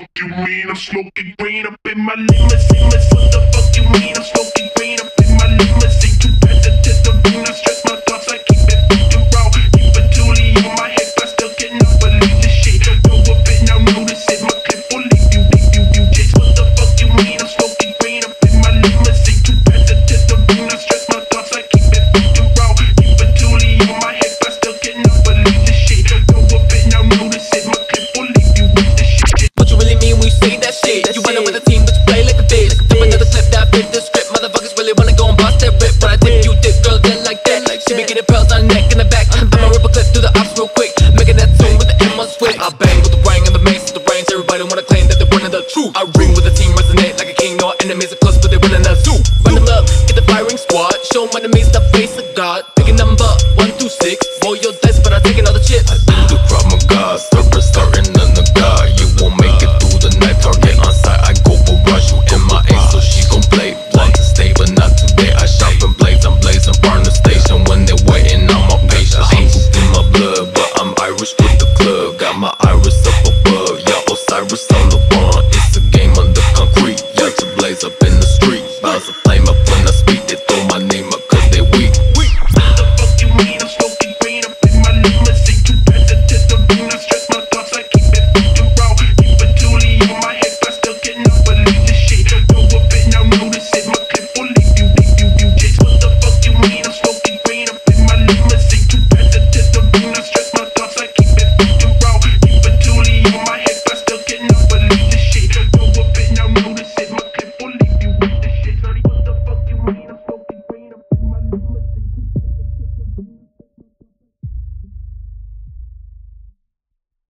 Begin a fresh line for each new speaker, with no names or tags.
fuck you mean? I'm smoking green up in my limousine. What the fuck you mean? I'm
Show 'em enemies the face of God. Pick a number, one through six. Roll your dice, but I'm taking all the chips.
Do the Krav Maga, server starting in the guy. You won't make it through the night. Target on sight, I go for rush. you in my aim, so she gon' play. Want to stay, but not today. I shop and blaze, I'm blazing, burn the station when they waiting. on my a patient. I'm in my blood, but I'm Irish with the club. Got my iris up above, yeah, Osiris on the